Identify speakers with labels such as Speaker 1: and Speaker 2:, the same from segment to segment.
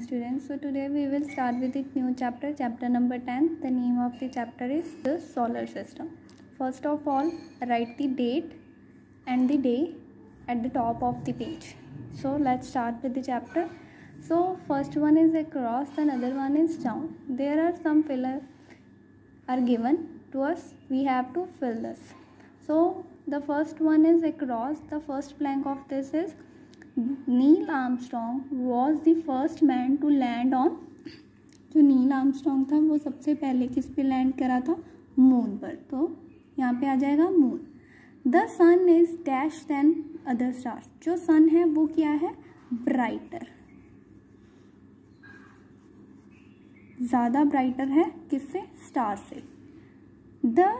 Speaker 1: students so today we will start with the new chapter. Chapter number 10 the name of the chapter is the solar system. First of all write the date and the day at the top of the page. So let's start with the chapter. So first one is across another one is down. There are some filler are given to us. We have to fill this. So the first one is across. The first blank of this is Neil Armstrong was the first man to land on जो Neil Armstrong था, वो सबसे पहले किस पे land करा था? Moon पर। तो यहाँ पे आ जाएगा moon the sun is dash than other stars जो सन है, वो क्या है? ब्राइटर ज़्यादा ब्राइटर है किससे? स्टार से। The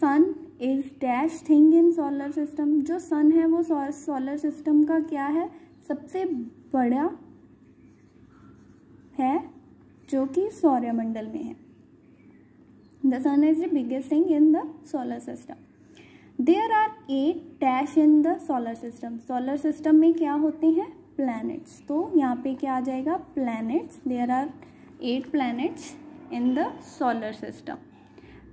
Speaker 1: sun is dash thing in solar system जो सन है, वो सोलर सिस्टम का क्या है? सबसे बड़ा है जो कि सौर्यमंडल में है। The sun is the biggest thing in the solar system there are eight dash in the solar system solar system में क्या होते हैं? प्लैनेट्स तो यहाँ पे क्या आ जाएगा? Planets there are eight planets in the solar system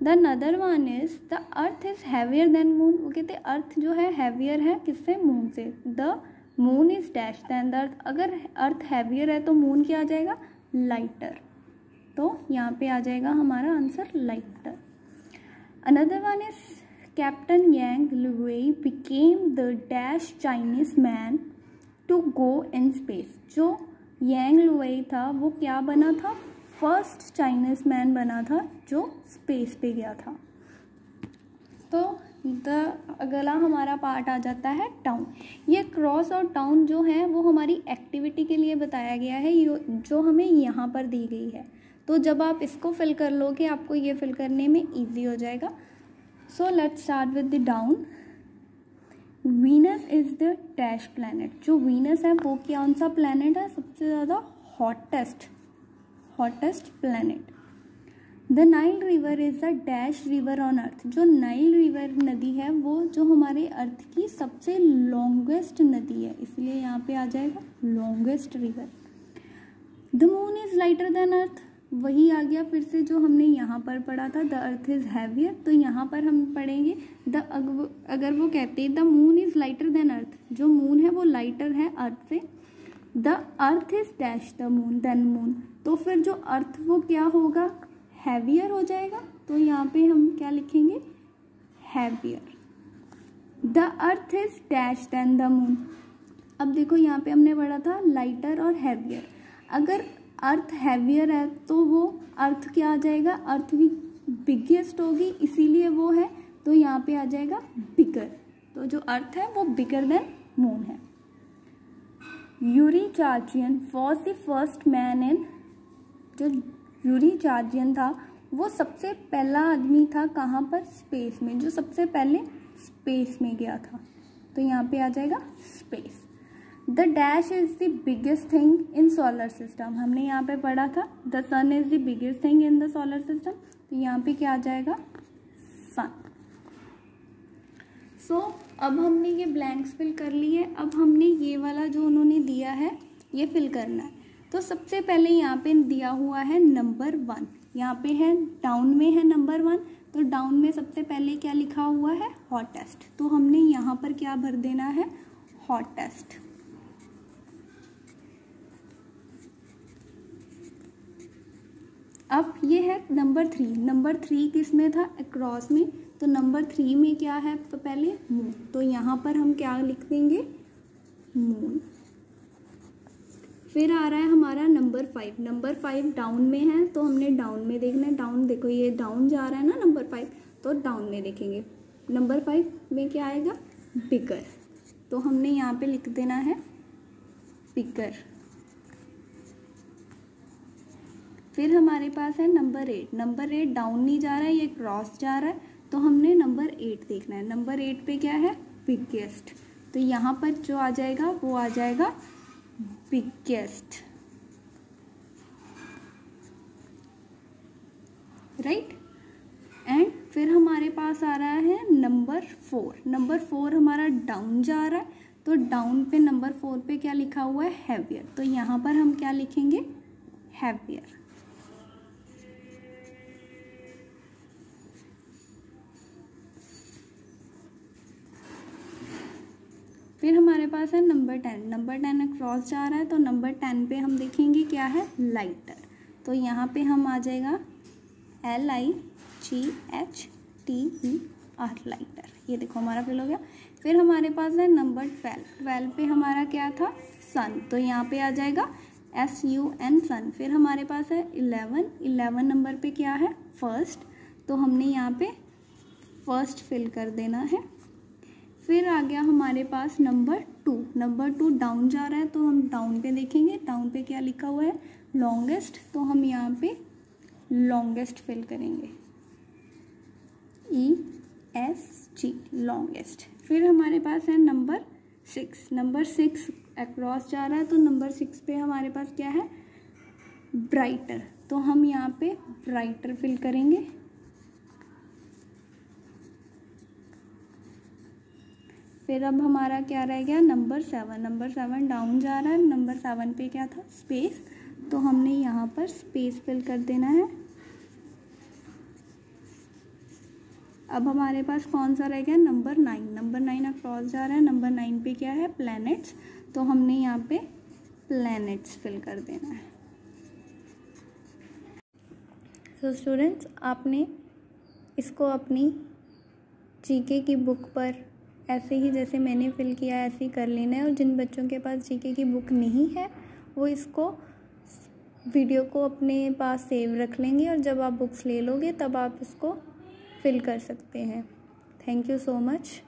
Speaker 1: the other one is the earth is heavier than moon वो कहते अर्थ जो है हैवियर है किससे? मून से. The moon is dash than the earth अगर अर्थ हैवियर है तो मून क्या आ जाएगा? लाइटर तो यहाँ पे आ जाएगा हमारा answer lighter another one is captain Yang Liwei became the dash Chinese man to go in space जो यांग लुई था, वो क्या बना था? फ़र्स्ट चाइनीज़ मैन बना था जो स्पेस पे गया था. तो द अगला हमारा पार्ट आ जाता है टाउन। ये क्रॉस और टाउन जो है, वो हमारी एक्टिविटी के लिए बताया गया है जो हमें यहाँ पर दी गई है। तो जब आप इसको फिल कर लोगे, आपको ये फिल करने में इजी हो जाएगा। So let's start with the down Venus is the dash planet जो वीनस है, वो कौन सा प्लानट है? सबसे ज़्यादा hottest hottest planet the Nile river is a dash river on earth जो नाइल रिवर नदी है, वो जो हमारे अर्थ की सबसे लॉन्गेस्ट नदी है। इसलिए यहाँ पे आ जाएगा longest river the moon is lighter than earth वही आ गया फिर से जो हमने यहाँ पर पढ़ा था द अर्थ इज़ हैवियर तो यहाँ पर हम पढ़ेंगे द अगर वो कहते हैं the moon is lighter than earth जो मून है, वो लाइटर है अर्थ से। The earth is dash the moon than moon तो फिर जो अर्थ वो क्या होगा? हैवियर हो जाएगा तो यहाँ पे हम क्या लिखेंगे? Heavier. The earth is dash than the moon. अब देखो, यहाँ पे हमने पढ़ा था लाइटर और हैवियर। अगर अर्थ हैवियर है तो वो अर्थ क्या आ जाएगा? अर्थ भी बिगेस्ट होगी, इसीलिए वो है। तो यहाँ पे आ जाएगा बिगर। तो जो अर्थ है, वो बिगर देन मून है। Yuri Gagarin was the first man in, जो यूरी चार्जियन था वो सबसे पहला आदमी था कहाँ पर? स्पेस में जो सबसे पहले स्पेस में गया था। तो यहाँ पे आ जाएगा space. The dash is the biggest thing in solar system. हमने यहाँ पे पढ़ा था the sun is the biggest thing in the solar system. तो यहाँ पे क्या आ जाएगा? सन। सो so, अब हमने ये ब्लैंक्स फिल कर लिए अब हमने ये वाला जो उन्होंने दिया है ये फिल करना है। तो सबसे पहले यहाँ पे दिया हुआ है नंबर वन यहाँ पे है डाउन में है नंबर वन तो डाउन में सबसे पहले क्या लिखा हुआ है? हॉटेस्ट तो हमने यहाँ पर क्या भर देना है? हॉटेस्ट अब ये है नंबर थ्री नंबर थ्री किसमें था? अक्रॉस में। तो नंबर थ्री में क्या है तो पहले? मून तो यहाँ पर हम क्या लिख देंगे? मून फिर आ रहा है हमारा number five. Number five down में है तो हमने डाउन में देखना है। डाउन देखो, ये डाउन जा रहा है ना नंबर फाइव तो डाउन में देखेंगे। नंबर फाइव में क्या आएगा? बिकर तो हमने यहाँ पे लिख देना है बिगर फिर हमारे पास है number eight number eight down नहीं जा रहा है, ये क्रॉस जा रहा है। तो हमने नंबर एट देखना है। नंबर एट पे क्या है? बिगेस्ट तो यहाँ पर जो आ जाएगा, वो आ जाएगा बिगेस्ट राइट एंड फिर हमारे पास आ रहा है नंबर फोर नंबर फोर हमारा डाउन जा रहा है तो डाउन पे नंबर फोर पे क्या लिखा हुआ है? हैवियर तो यहाँ पर हम क्या लिखेंगे? Heavier फिर हमारे पास है number ten. Number ten cross जा रहा है तो नंबर टेन पे हम देखेंगे क्या है? लाइटर तो यहाँ पे हम आ जाएगा L I G H T E R lighter ये देखो हमारा फिल हो गया। फिर हमारे पास है नंबर ट्वेल्व ट्वेल्व पे हमारा क्या था? सन तो यहाँ पे आ जाएगा एस यू एन सन फिर हमारे पास है इलेवन इलेवन नंबर पे क्या है? फ़र्स्ट तो हमने यहाँ पे फ़र्स्ट फिल कर देना है। फिर आ गया हमारे पास number two number two down जा रहा है तो हम डाउन पे देखेंगे. डाउन पे क्या लिखा हुआ है? लॉन्गेस्ट तो हम यहाँ पे लॉन्गेस्ट फिल करेंगे. ई एस जी लॉन्गेस्ट फिर हमारे पास है number six number six across जा रहा है तो नंबर सिक्स पे हमारे पास क्या है? ब्राइटर तो हम यहाँ पे ब्राइटर फिल करेंगे. फिर अब हमारा क्या रह गया? Number seven number seven down जा रहा है। नंबर सेवन पे क्या था? स्पेस तो हमने यहाँ पर स्पेस फिल कर देना है। अब हमारे पास कौन सा रह गया? Number nine number nine across जा रहा है। नंबर नाइन पे क्या है? प्लैनेट्स तो हमने यहाँ पे प्लैनेट्स फिल कर देना है। सो so, स्टूडेंट्स आपने इसको अपनी जीके की बुक पर ऐसे ही जैसे मैंने फिल किया, ऐसे ही कर लेना है। और जिन बच्चों के पास जीके की बुक नहीं है, वो इसको वीडियो को अपने पास सेव रख लेंगे और जब आप बुक्स ले लोगे, तब आप इसको फिल कर सकते हैं। Thank you so much